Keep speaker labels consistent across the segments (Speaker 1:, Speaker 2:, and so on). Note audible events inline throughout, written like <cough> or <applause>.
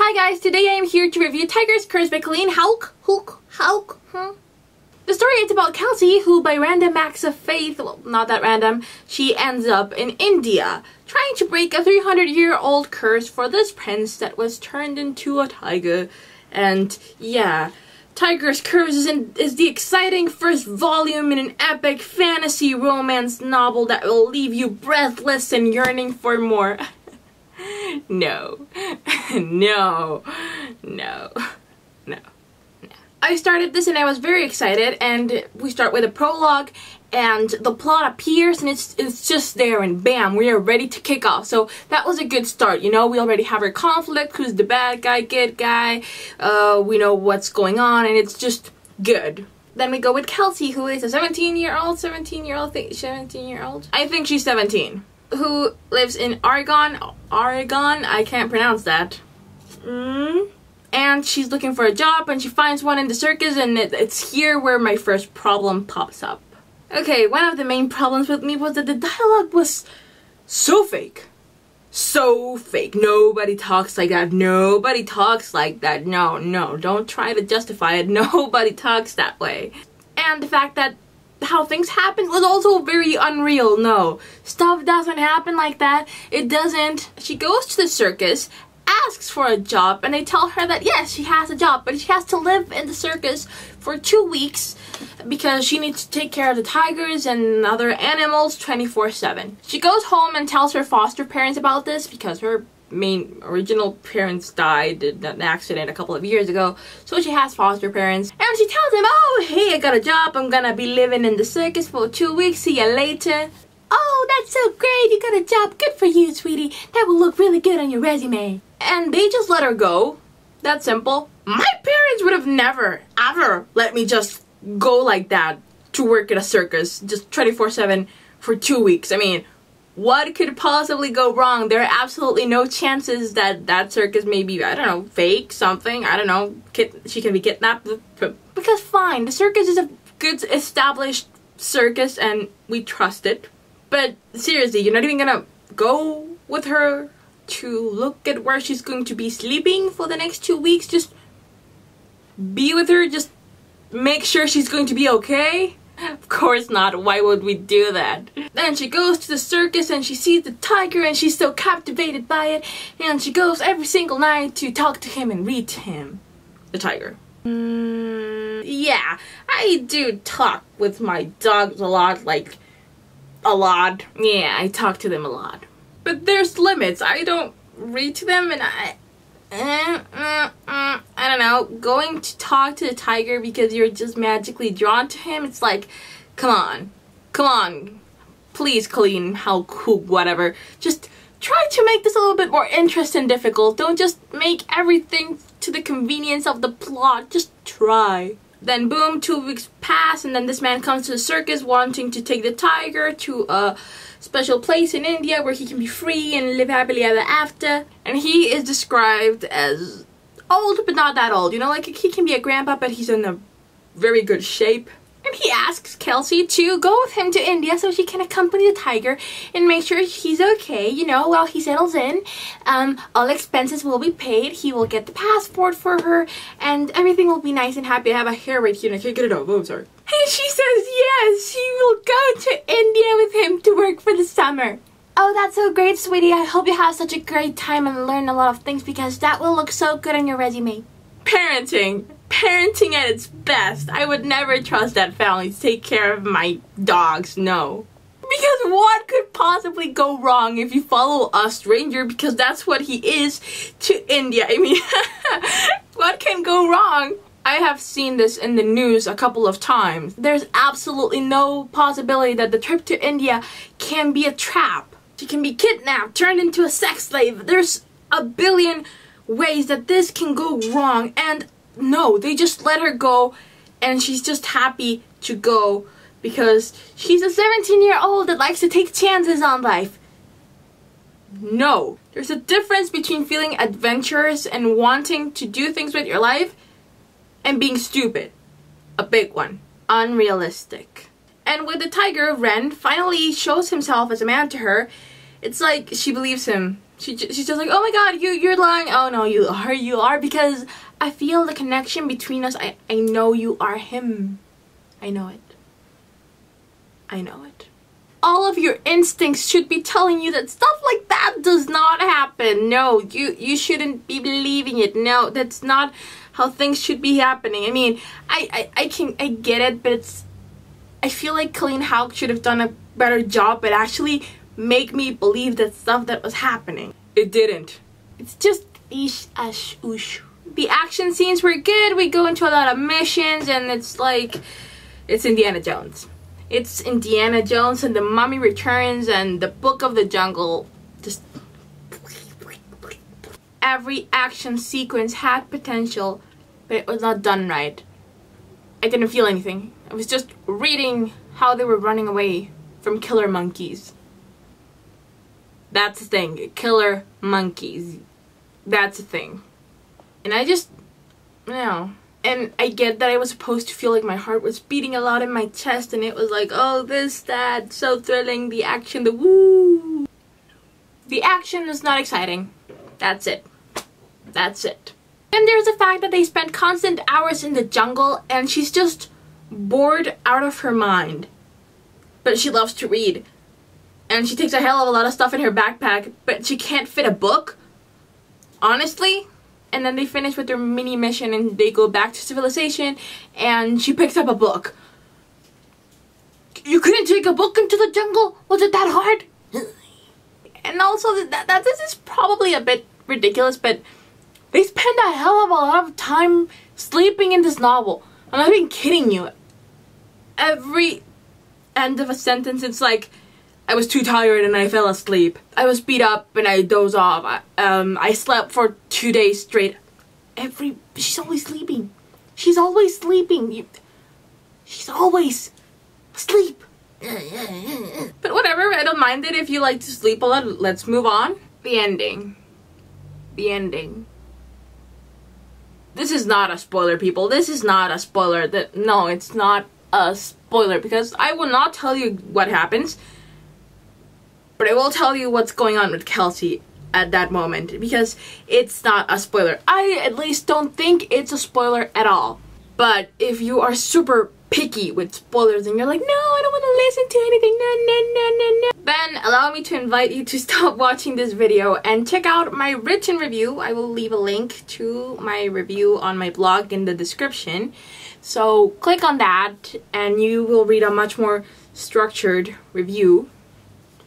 Speaker 1: Hi guys, today I am here to review Tiger's Curse by Colleen. Hook, Houck, huh? The story is about Kelsey, who by random acts of faith, well, not that random, she ends up in India, trying to break a 300-year-old curse for this prince that was turned into a tiger. And yeah, Tiger's Curse is, in, is the exciting first volume in an epic fantasy romance novel that will leave you breathless and yearning for more. <laughs> no. <laughs> no. No. No. I started this and I was very excited and we start with a prologue and the plot appears and it's it's just there and bam we are ready to kick off so that was a good start you know we already have our conflict who's the bad guy good guy uh, we know what's going on and it's just good then we go with Kelsey who is a 17 year old 17 year old 17 year old I think she's 17 who lives in Oregon Oregon I can't pronounce that mm. and she's looking for a job and she finds one in the circus and it, it's here where my first problem pops up Okay, one of the main problems with me was that the dialogue was so fake. So fake. Nobody talks like that. Nobody talks like that. No, no, don't try to justify it. <laughs> Nobody talks that way. And the fact that how things happen was also very unreal. No, stuff doesn't happen like that. It doesn't. She goes to the circus asks for a job and they tell her that yes, she has a job, but she has to live in the circus for two weeks because she needs to take care of the tigers and other animals 24-7. She goes home and tells her foster parents about this because her main original parents died in an accident a couple of years ago. So she has foster parents and she tells them oh hey I got a job. I'm gonna be living in the circus for two weeks. See you later. Oh that's so great. You got a job. Good for you sweetie. That will look really good on your resume. And they just let her go. That simple. My parents would have never, ever let me just go like that to work at a circus just 24-7 for two weeks. I mean, what could possibly go wrong? There are absolutely no chances that that circus may be, I don't know, fake, something, I don't know, she can be kidnapped. Because fine, the circus is a good established circus and we trust it. But seriously, you're not even gonna go with her to look at where she's going to be sleeping for the next two weeks. Just be with her. Just make sure she's going to be okay. Of course not. Why would we do that? Then she goes to the circus and she sees the tiger and she's so captivated by it. And she goes every single night to talk to him and read to him. The tiger. Mm, yeah, I do talk with my dogs a lot. Like, a lot. Yeah, I talk to them a lot. But there's limits. I don't read to them and I... I don't know, going to talk to the tiger because you're just magically drawn to him, it's like, come on, come on, please Colleen, how cool, whatever, just try to make this a little bit more interesting difficult, don't just make everything to the convenience of the plot, just try. Then boom, two weeks pass and then this man comes to the circus wanting to take the tiger to a special place in India where he can be free and live happily ever after. And he is described as old but not that old, you know, like he can be a grandpa but he's in a very good shape. And he asks Kelsey to go with him to India so she can accompany the tiger and make sure he's okay, you know, while he settles in. Um, all expenses will be paid. He will get the passport for her and everything will be nice and happy. I have a hair right here and I can't get it off. Oh, I'm sorry. And she says yes, she will go to India with him to work for the summer. Oh, that's so great, sweetie. I hope you have such a great time and learn a lot of things because that will look so good on your resume. Parenting parenting at its best. I would never trust that family to take care of my dogs, no. Because what could possibly go wrong if you follow a stranger, because that's what he is, to India? I mean, <laughs> what can go wrong? I have seen this in the news a couple of times. There's absolutely no possibility that the trip to India can be a trap. She can be kidnapped, turned into a sex slave. There's a billion ways that this can go wrong and no, they just let her go and she's just happy to go because she's a 17 year old that likes to take chances on life. No. There's a difference between feeling adventurous and wanting to do things with your life and being stupid. A big one. Unrealistic. And with the tiger, Ren finally shows himself as a man to her. It's like she believes him She she's just like, oh my god, you you're lying. Oh no, you are, you are because I feel the connection between us. I I know you are him. I know it. I know it. All of your instincts should be telling you that stuff like that does not happen. No, you you shouldn't be believing it. No, that's not how things should be happening. I mean, I I, I can I get it, but it's I feel like Colleen Houck should have done a better job at actually make me believe that stuff that was happening. It didn't. It's just ish ash oosh. The action scenes were good. We go into a lot of missions and it's like it's Indiana Jones. It's Indiana Jones and the Mummy Returns and the Book of the Jungle. Just every action sequence had potential, but it was not done right. I didn't feel anything. I was just reading how they were running away from killer monkeys. That's the thing. Killer monkeys. That's a thing. And I just, you know. And I get that I was supposed to feel like my heart was beating a lot in my chest and it was like, oh, this, that, so thrilling, the action, the woo. The action was not exciting. That's it. That's it. Then there's the fact that they spent constant hours in the jungle and she's just bored out of her mind. But she loves to read. And she takes a hell of a lot of stuff in her backpack, but she can't fit a book. Honestly. And then they finish with their mini mission and they go back to civilization and she picks up a book. You couldn't take a book into the jungle? Was it that hard? <laughs> and also, that, that this is probably a bit ridiculous, but they spend a hell of a lot of time sleeping in this novel. I'm not even kidding you. Every end of a sentence, it's like, I was too tired and I fell asleep. I was beat up and I dozed off. I, um, I slept for two days straight. Every, she's always sleeping. She's always sleeping. You, she's always asleep. <laughs> but whatever, I don't mind it if you like to sleep a lot. Let's move on. The ending. The ending. This is not a spoiler, people. This is not a spoiler. That No, it's not a spoiler because I will not tell you what happens but I will tell you what's going on with Kelsey at that moment because it's not a spoiler. I at least don't think it's a spoiler at all. But if you are super picky with spoilers and you're like, no, I don't want to listen to anything, no, no, no, no, no, then allow me to invite you to <laughs> stop watching this video and check out my written review. I will leave a link to my review on my blog in the description. So click on that and you will read a much more structured review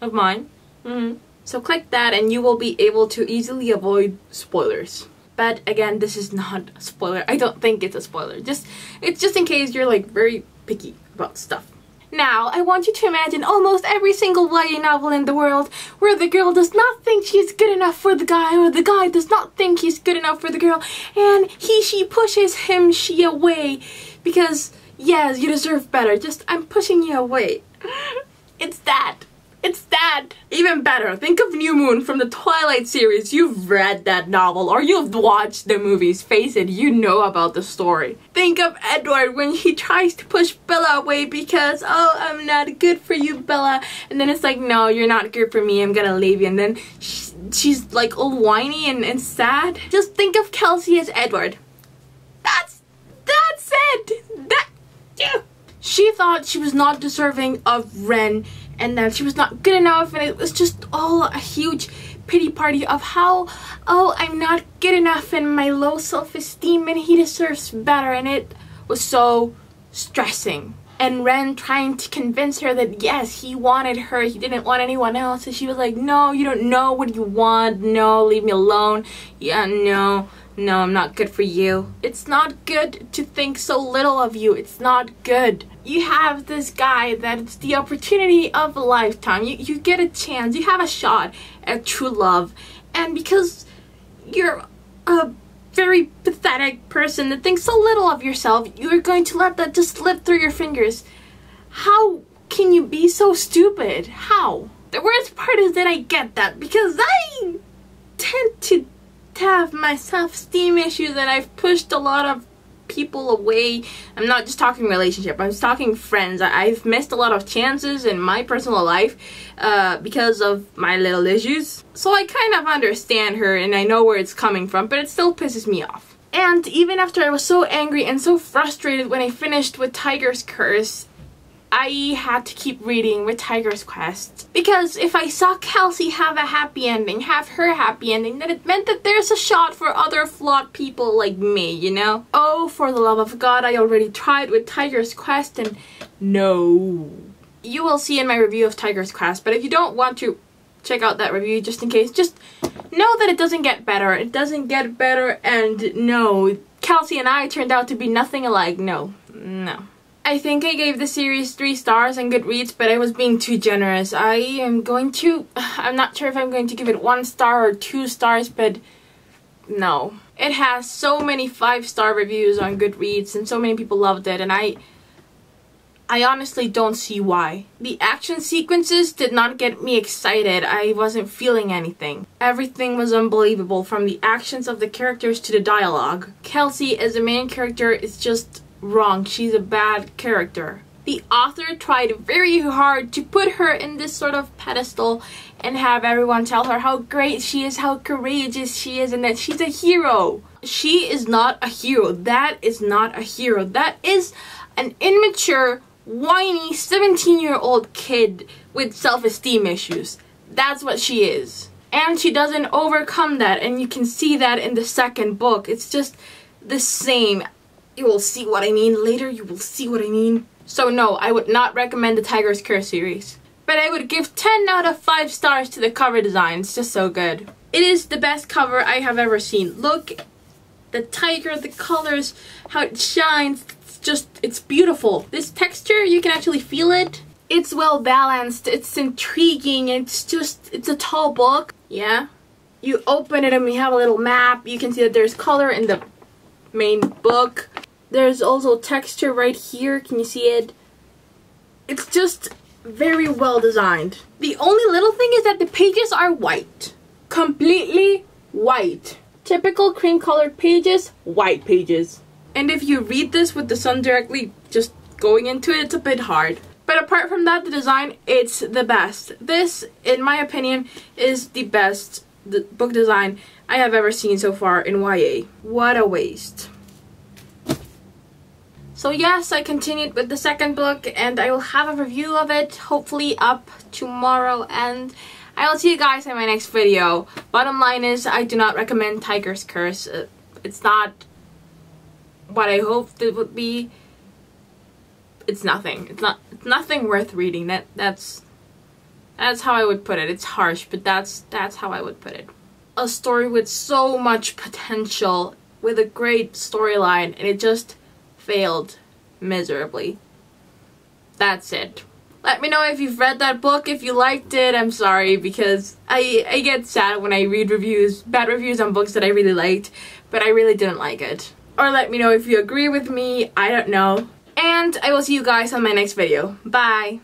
Speaker 1: of mine. Mm -hmm. So click that and you will be able to easily avoid spoilers. But again, this is not a spoiler. I don't think it's a spoiler. Just It's just in case you're like very picky about stuff. Now, I want you to imagine almost every single YA novel in the world where the girl does not think she's good enough for the guy or the guy does not think he's good enough for the girl and he, she pushes him, she away because, yes, you deserve better. Just, I'm pushing you away. <laughs> it's that. It's that. Even better, think of New Moon from the Twilight series. You've read that novel or you've watched the movies. Face it, you know about the story. Think of Edward when he tries to push Bella away because, oh, I'm not good for you, Bella. And then it's like, no, you're not good for me. I'm gonna leave you. And then she's like all whiny and, and sad. Just think of Kelsey as Edward. That's, that's it. That, yeah. She thought she was not deserving of Ren and that she was not good enough and it was just all a huge pity party of how oh I'm not good enough and my low self-esteem and he deserves better and it was so stressing. And Ren trying to convince her that yes he wanted her he didn't want anyone else and she was like no you don't know what you want. No leave me alone. Yeah no no I'm not good for you it's not good to think so little of you it's not good you have this guy that's the opportunity of a lifetime. You, you get a chance, you have a shot at true love. And because you're a very pathetic person that thinks so little of yourself, you're going to let that just slip through your fingers. How can you be so stupid? How? The worst part is that I get that because I tend to have my self-esteem issues and I've pushed a lot of people away. I'm not just talking relationship. I'm talking friends. I, have missed a lot of chances in my personal life uh, because of my little issues. So I kind of understand her and I know where it's coming from, but it still pisses me off. And even after I was so angry and so frustrated when I finished with Tiger's Curse, I had to keep reading with Tiger's Quest. Because if I saw Kelsey have a happy ending, have her happy ending, then it meant that there's a shot for other flawed people like me, you know? Oh, for the love of God, I already tried with Tiger's Quest and no. You will see in my review of Tiger's Quest, but if you don't want to check out that review just in case, just know that it doesn't get better. It doesn't get better and no, Kelsey and I turned out to be nothing alike. No, no. I think I gave the series 3 stars on Goodreads, but I was being too generous. I am going to... <sighs> I'm not sure if I'm going to give it 1 star or 2 stars, but no. It has so many 5-star reviews on Goodreads, and so many people loved it, and I... I honestly don't see why. The action sequences did not get me excited. I wasn't feeling anything. Everything was unbelievable, from the actions of the characters to the dialogue. Kelsey as a main character is just wrong. She's a bad character. The author tried very hard to put her in this sort of pedestal and have everyone tell her how great she is, how courageous she is, and that she's a hero. She is not a hero. That is not a hero. That is an immature, whiny 17 year old kid with self esteem issues. That's what she is. And she doesn't overcome that, and you can see that in the second book. It's just the same. You will see what I mean later. You will see what I mean. So no, I would not recommend the Tiger's Curse series. But I would give 10 out of 5 stars to the cover design. It's just so good. It is the best cover I have ever seen. Look, the tiger, the colors, how it shines. It's just, it's beautiful. This texture, you can actually feel it. It's well balanced. It's intriguing. It's just, it's a tall book. Yeah. You open it and we have a little map. You can see that there's color in the main book. There's also texture right here. Can you see it? It's just very well designed. The only little thing is that the pages are white. Completely white. Typical cream colored pages, white pages. And if you read this with the sun directly just going into it, it's a bit hard. But apart from that, the design, it's the best. This, in my opinion, is the best book design I have ever seen so far in YA. What a waste. So yes, I continued with the second book and I will have a review of it hopefully up tomorrow and I will see you guys in my next video. Bottom line is I do not recommend Tiger's Curse. Uh, it's not what I hoped it would be. It's nothing. It's not it's nothing worth reading. That that's that's how I would put it. It's harsh, but that's that's how I would put it. A story with so much potential, with a great storyline, and it just failed miserably. That's it. Let me know if you've read that book, if you liked it. I'm sorry because I, I get sad when I read reviews, bad reviews on books that I really liked, but I really didn't like it. Or let me know if you agree with me, I don't know. And I will see you guys on my next video. Bye!